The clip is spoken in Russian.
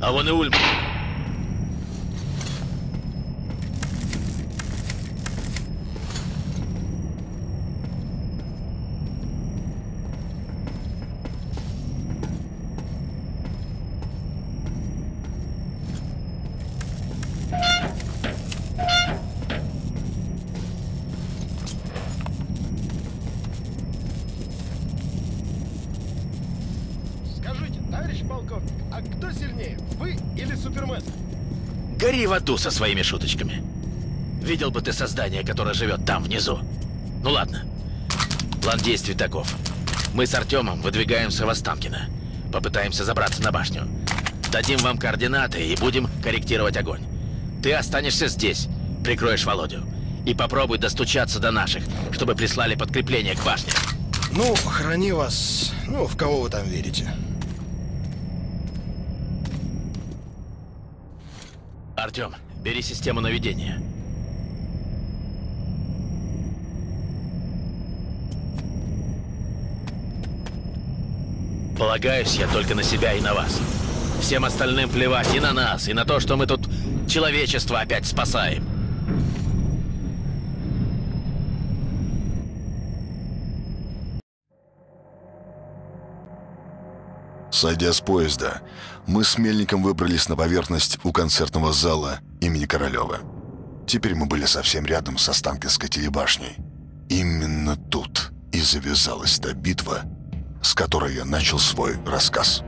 А вон и товарищ полковник, а кто сильнее, вы или Супермен? Гори в аду со своими шуточками. Видел бы ты создание, которое живет там, внизу. Ну ладно. План действий таков. Мы с Артемом выдвигаемся в Останкино. Попытаемся забраться на башню. Дадим вам координаты и будем корректировать огонь. Ты останешься здесь, прикроешь Володю. И попробуй достучаться до наших, чтобы прислали подкрепление к башне. Ну, храни вас. Ну, в кого вы там верите? Артем, бери систему наведения. Полагаюсь я только на себя и на вас. Всем остальным плевать и на нас, и на то, что мы тут человечество опять спасаем. Сойдя с поезда, мы с Мельником выбрались на поверхность у концертного зала имени Королева. Теперь мы были совсем рядом с Останкинской телебашней. Именно тут и завязалась та битва, с которой я начал свой рассказ.